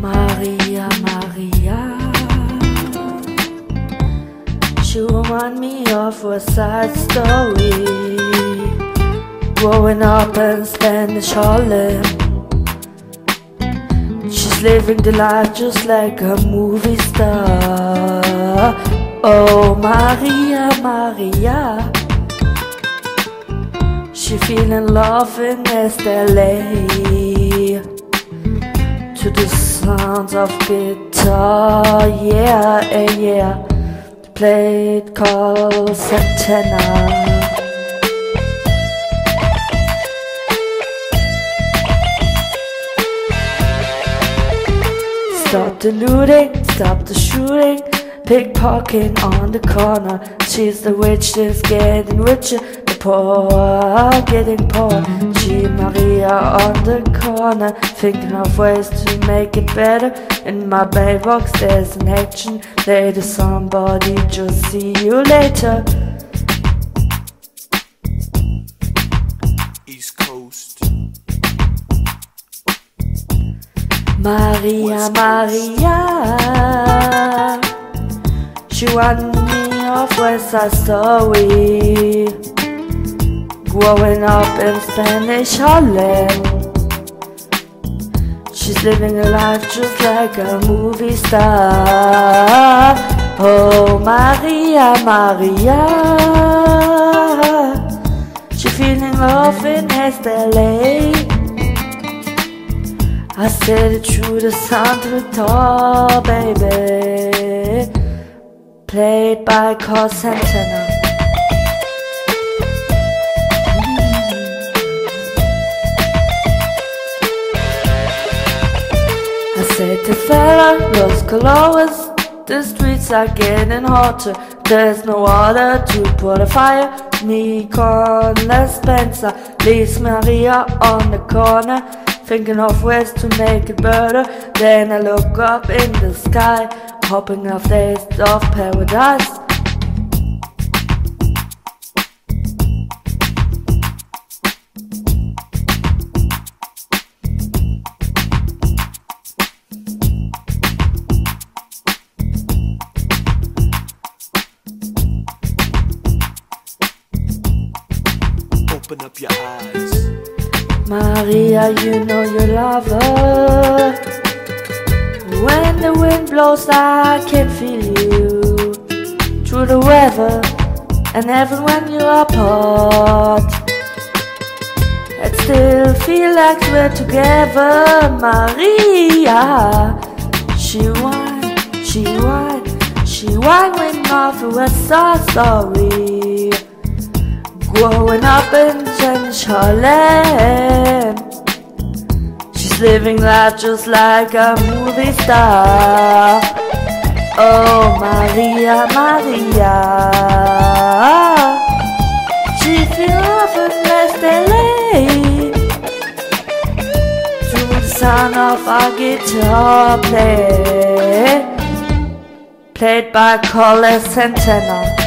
Maria, Maria, she remind me of a sad story. Growing up in Spanish Harlem, she's living the life just like a movie star. Oh, Maria, Maria. She feeling love in West LA to the sounds of guitar, yeah, eh, yeah. The plate called Santana. Stop the looting, stop the shooting, pickpocketing on the corner. She's the witch that's getting richer, the poor are getting poor. She Maria on the corner, thinking of ways to make it better. In my mailbox there's an action, later somebody just see you later. East Coast. Maria, Maria. She warned me off West Side Story. Growing up in Spanish Harlem. She's living a life just like a movie star. Oh, Maria, Maria. She feeling love in West LA. I said it through the sound of the door, baby. Played by Carl Santana. Fella, Los Colores, the streets are getting hotter. There's no water to put a fire. Me con La Spencer, leaves Maria on the corner. Thinking of ways to make it better. Then I look up in the sky, hoping I've of paradise. Open up your eyes. Maria, you know you love her. When the wind blows, I can feel you through the weather, and even when you are apart. I still feel like we're together, Maria. She whine, she whine, she whine when nothing was so sorry. Growing up in Spanish. She's living life just like a movie star. Oh, Maria, Maria. She feels in West LA. To the sound of a guitar play. Played by Carlos Santana.